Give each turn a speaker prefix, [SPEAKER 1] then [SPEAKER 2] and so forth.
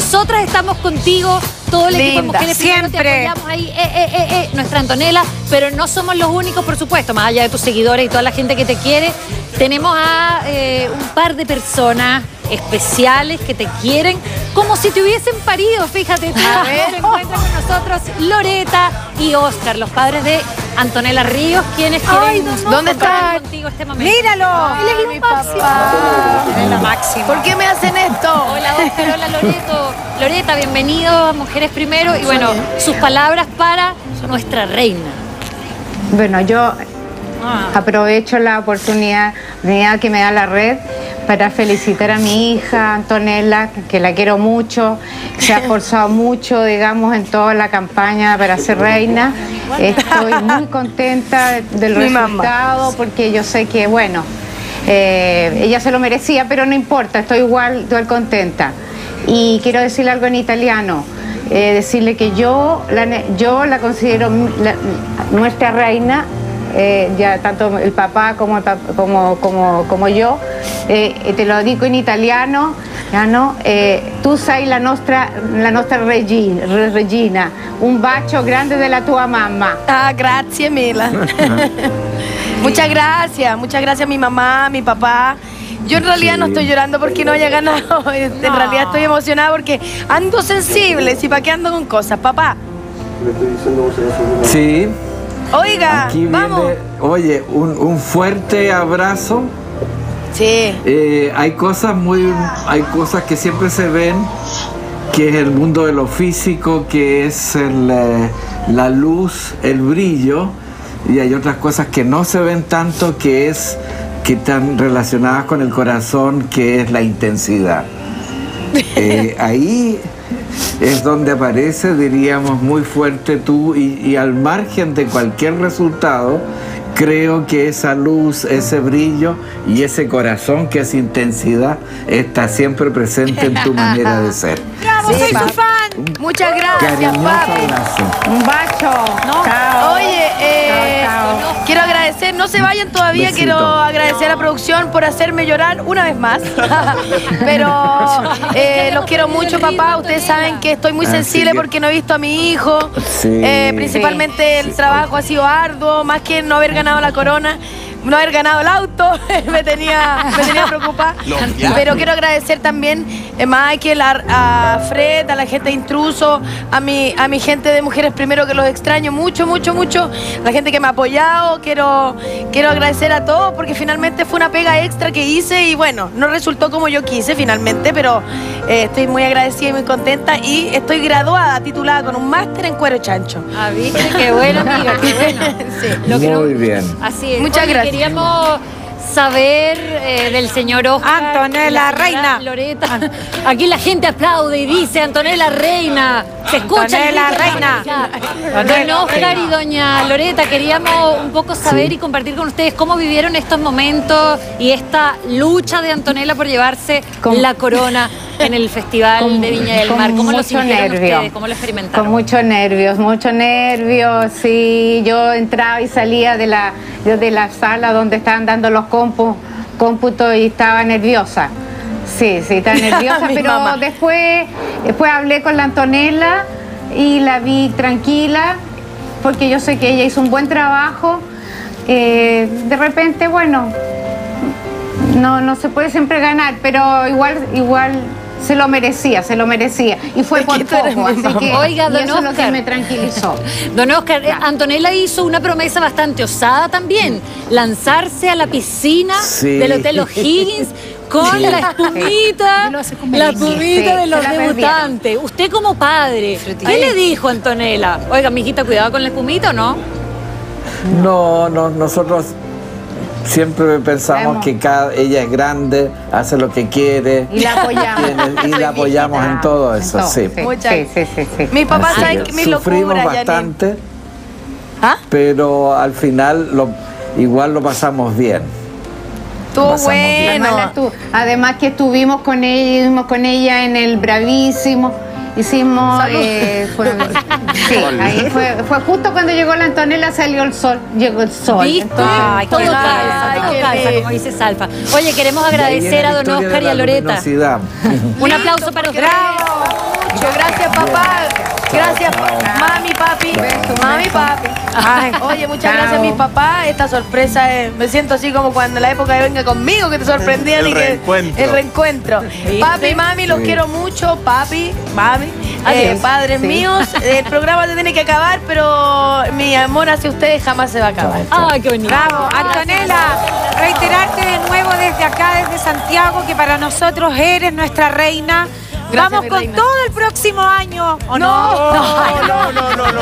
[SPEAKER 1] Nosotras estamos contigo, todo el equipo de Mujeres Primero, te
[SPEAKER 2] siempre.
[SPEAKER 1] apoyamos ahí, eh, eh, eh, eh, nuestra Antonella, pero no somos los únicos, por supuesto, más allá de tus seguidores y toda la gente que te quiere. Tenemos a eh, un par de personas especiales que te quieren como si te hubiesen parido, fíjate. A ver, se encuentran con nosotros Loreta y Oscar, los padres de Antonella Ríos, quienes quieren
[SPEAKER 2] ¿dónde
[SPEAKER 1] compartir
[SPEAKER 2] está?
[SPEAKER 1] contigo este momento.
[SPEAKER 2] ¡Míralo!
[SPEAKER 1] Él es lo
[SPEAKER 2] mi
[SPEAKER 1] máximo.
[SPEAKER 2] papá.
[SPEAKER 1] Es la máxima.
[SPEAKER 2] ¿Por qué me hacen esto?
[SPEAKER 1] Hola Oscar, hola Loreto. Loreta, bienvenido a Mujeres Primero y bueno, sus palabras para nuestra reina.
[SPEAKER 3] Bueno, yo
[SPEAKER 1] Ah.
[SPEAKER 3] aprovecho la oportunidad, oportunidad que me da la red para felicitar a mi hija Antonella, que la quiero mucho, se ha esforzado mucho, digamos, en toda la campaña para ser reina. Estoy muy contenta de- del
[SPEAKER 2] Mi mamá.
[SPEAKER 3] resultado porque yo sé que, bueno, eh, ella se lo merecía, pero no importa, estoy igual, igual contenta. Y quiero decirle algo en italiano. eh, decirle que yo la, yo la considero la- nuestra reina, eh, ya tanto el papá como, el pap- como, como, como yo, eh, te lo digo en italiano, ya no? Eh, tu sei la nostra, la nostra regina, re- regina, un bacio grande della tua mamma.
[SPEAKER 2] Ah, gracias, Mila. muchas gracias, muchas gracias a mi mamá, a mi papá. Yo en realidad no estoy llorando porque no haya ganado. En
[SPEAKER 1] No.
[SPEAKER 2] realidad estoy emocionada porque ando sensible. ¿Y para qué ando con cosas? Papá,
[SPEAKER 4] Sí,
[SPEAKER 2] oiga,
[SPEAKER 4] aquí
[SPEAKER 2] vamos.
[SPEAKER 4] viene, oye, un, un fuerte abrazo.
[SPEAKER 2] Sí.
[SPEAKER 4] Eh, hay cosas muy, hay cosas que siempre se ven, que es el mundo de lo físico, que es el, eh, la luz, el brillo, y hay otras cosas que no se ven tanto, que es que están relacionadas con el corazón, que es la intensidad. Eh, ahí es donde aparece, diríamos, muy fuerte tú y, y al margen de cualquier resultado, creo que esa luz, ese brillo y ese corazón que es intensidad está siempre presente en tu manera de ser.
[SPEAKER 2] Bravo, soy
[SPEAKER 3] papi.
[SPEAKER 2] Muchas gracias, papi.
[SPEAKER 4] abrazo.
[SPEAKER 3] Un bacio. Chao.
[SPEAKER 2] Oye, eh,
[SPEAKER 3] Chao, chao.
[SPEAKER 2] quiero agradecer, no se vayan todavía,
[SPEAKER 4] Besito.
[SPEAKER 2] quiero agradecer a la producción por hacerme llorar una vez más. Pero eh, los quiero mucho, papá. Ustedes saben que estoy muy
[SPEAKER 4] Así
[SPEAKER 2] sensible
[SPEAKER 4] que-
[SPEAKER 2] porque no he visto a mi hijo.
[SPEAKER 4] Sí.
[SPEAKER 2] Eh, principalmente el trabajo ha sido arduo, más que no haber ganado la corona. No haber ganado el auto me tenía, me tenía preocupada. Pero quiero agradecer también a Michael, a, a Fred, a la gente de Intruso, a mi, a mi gente de Mujeres Primero que los extraño mucho, mucho, mucho. La gente que me ha apoyado, quiero, quiero agradecer a todos porque finalmente fue una pega extra que hice y bueno, no resultó como yo quise finalmente, pero eh, estoy muy agradecida y muy contenta y estoy graduada, titulada con un máster en cuero chancho.
[SPEAKER 1] Ah, ¿viste? Qué bueno, amiga, qué bueno.
[SPEAKER 2] Sí.
[SPEAKER 1] Lo que
[SPEAKER 4] Muy bien.
[SPEAKER 1] Así es.
[SPEAKER 2] Muchas
[SPEAKER 1] Oye,
[SPEAKER 2] gracias.
[SPEAKER 1] Queríamos saber eh, del señor Oscar.
[SPEAKER 2] Antonella, reina.
[SPEAKER 1] Loreta. Aquí la gente aplaude y dice Antonella Reina. Se escucha. el
[SPEAKER 2] Antonella, reina.
[SPEAKER 1] Don Oscar y doña Loreta, queríamos un poco saber y compartir con ustedes cómo vivieron estos momentos y esta lucha de Antonella por llevarse
[SPEAKER 3] Con-
[SPEAKER 1] la corona en el Festival
[SPEAKER 3] Con-
[SPEAKER 1] de Viña del Mar. ¿Cómo lo sintieron
[SPEAKER 3] nervio.
[SPEAKER 1] ustedes? ¿Cómo lo experimentaron?
[SPEAKER 3] Con muchos nervios, muchos nervios, sí. Yo entraba y salía de la, de la sala donde estaban dando los compu- cómputos y estaba nerviosa. Sí, sí, estaba nerviosa, pero
[SPEAKER 2] mamá.
[SPEAKER 3] después, después hablé con la Antonella y la vi tranquila, porque yo sé que ella hizo un buen trabajo. Eh, de repente, bueno, no, no se puede siempre ganar, pero igual, igual se lo merecía, se lo merecía. Y fue
[SPEAKER 2] Es
[SPEAKER 3] por poco, así que
[SPEAKER 1] Oiga,
[SPEAKER 3] y
[SPEAKER 1] don
[SPEAKER 3] eso es lo
[SPEAKER 1] Oscar.
[SPEAKER 3] que me tranquilizó.
[SPEAKER 1] Don Oscar, eh. Antonella hizo una promesa bastante osada también, lanzarse a la piscina
[SPEAKER 4] Sí.
[SPEAKER 1] del Hotel O'Higgins con la espumita, la espumita de los debutantes. Usted como padre, ¿qué le dijo a Antonella? Oiga, mijita, cuidado con la espumita, ¿o no?
[SPEAKER 4] No, no, nosotros siempre pensamos que cada, ella es grande, hace lo que quiere.
[SPEAKER 3] Y la apoyamos.
[SPEAKER 4] Tiene- y la apoyamos en todo eso, sí.
[SPEAKER 3] sí,
[SPEAKER 2] Muchas-
[SPEAKER 3] sí, sí, sí,
[SPEAKER 4] Así que
[SPEAKER 2] mi
[SPEAKER 4] sufrimos
[SPEAKER 2] locura, Janine.
[SPEAKER 4] bastante,
[SPEAKER 2] ¿Ah?
[SPEAKER 4] pero al final lo, igual lo pasamos bien.
[SPEAKER 2] Estuvo
[SPEAKER 4] bien.
[SPEAKER 3] Además,
[SPEAKER 2] bueno.
[SPEAKER 3] estu- además que estuvimos con ella, estuvimos con ella en el Bravísimo. Hicimos. Eh, fue, sí, ahí fue, fue, justo cuando llegó la Antonella, salió el sol. Llegó el sol.
[SPEAKER 1] ¿Viste?
[SPEAKER 3] Entonces,
[SPEAKER 2] Ay,
[SPEAKER 1] todo calza, todo calza, como dice Salfa. Oye, queremos agradecer a don Oscar y a Loreta. Un aplauso para ustedes.
[SPEAKER 2] Bravo. Muchas gracias, papá. Gracias papi.
[SPEAKER 5] Ay.
[SPEAKER 2] Oye, muchas
[SPEAKER 3] Chao.
[SPEAKER 2] gracias a mis papás. Esta sorpresa es- me siento así como cuando en la época de Venga conmigo que te sorprendían
[SPEAKER 6] El
[SPEAKER 2] y que
[SPEAKER 6] reencuentro.
[SPEAKER 2] el reencuentro. Papi, mami, los
[SPEAKER 4] Sí.
[SPEAKER 2] quiero mucho. Papi, mami, eh, padres
[SPEAKER 3] Sí.
[SPEAKER 2] míos. El programa se tiene que acabar, pero mi amor hacia ustedes jamás se va a acabar.
[SPEAKER 1] Ay, qué bonito.
[SPEAKER 5] Bravo, Antonella, reiterarte de nuevo desde acá, desde Santiago, que para nosotros eres nuestra reina.
[SPEAKER 2] Gracias,
[SPEAKER 5] Vamos
[SPEAKER 2] mi
[SPEAKER 5] con
[SPEAKER 2] reina.
[SPEAKER 5] todo el próximo año, ¿o no?
[SPEAKER 2] No.
[SPEAKER 6] No, no, no, no, no.